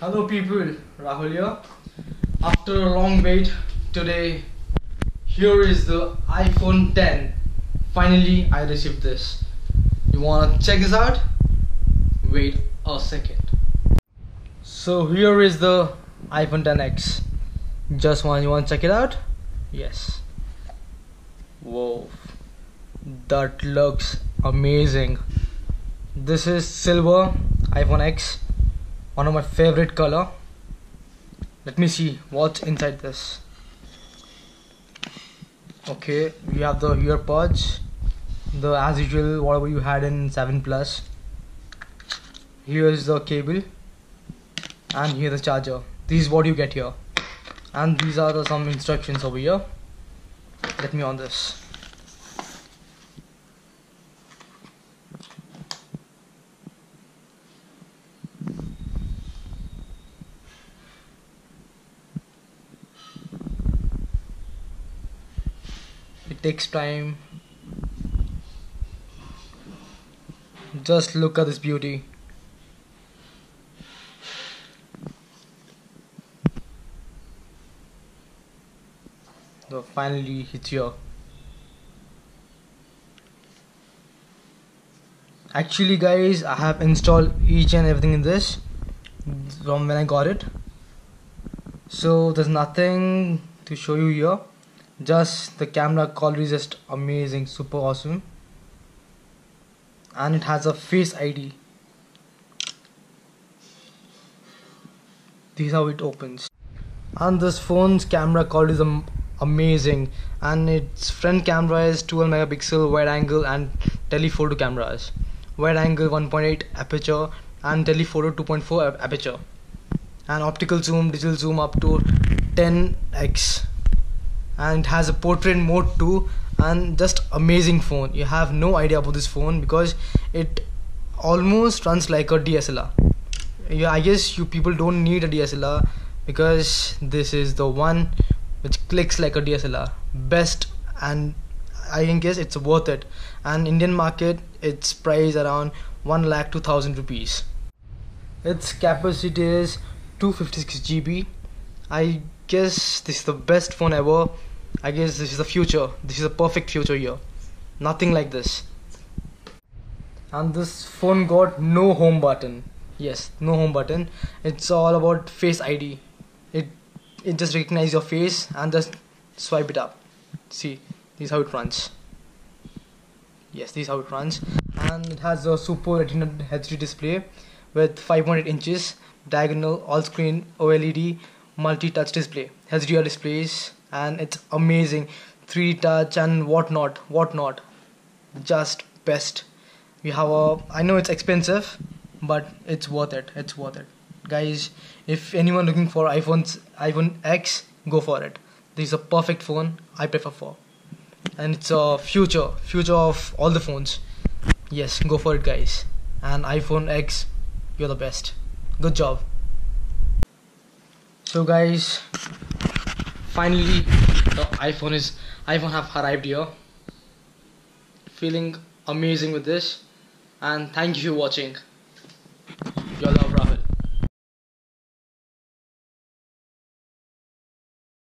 Hello people, Rahul here. After a long wait, today here is the iPhone 10. Finally, I received this. You wanna check this out? Wait a second. So here is the iPhone 10x. Just one, you wanna check it out? Yes. Whoa, that looks amazing. This is silver iPhone X one of my favorite color. Let me see what's inside this. Okay we have the earpods the as usual whatever you had in 7 plus. Here is the cable. And here the charger. This is what you get here. And these are the some instructions over here. Let me on this takes time. Just look at this beauty. So finally it's here actually guys I have installed each and everything in this from when I got it. So there's nothing to show you here just the camera quality is just amazing super awesome. And it has a face ID this is how it opens. And this phone's camera quality is am amazing. And its front camera is 12 megapixel wide angle and telephoto cameras wide angle 1.8 aperture and telephoto 2.4 aperture. And optical zoom digital zoom up to 10x and has a portrait mode too and just amazing phone. You have no idea about this phone because it almost runs like a DSLR yeah I guess you people don't need a DSLR because this is the one which clicks like a DSLR best and I guess it's worth it. And Indian market it's priced around 1 lakh 2000 rupees. Its capacity is 256 GB I guess this is the best phone ever I guess this is the future. This is a perfect future here. Nothing like this. And this phone got no home button. Yes, no home button. It's all about face ID. It it just recognizes your face and just swipe it up. See, this is how it runs. Yes, this is how it runs. And it has a super retina HD display with 5.8 inches diagonal all screen OLED multi-touch display. HDR displays and it's amazing. 3D touch and whatnot whatnot. Just best. We have a I know it's expensive but it's worth it. It's worth it. Guys if anyone looking for iPhones iPhone X go for it. This is a perfect phone I prefer for. And it's a future future of all the phones. Yes go for it guys. And iPhone X you're the best. Good job. So guys finally the iphone is iphone have arrived here. Feeling amazing with this. And thank you for watching. Your love rahul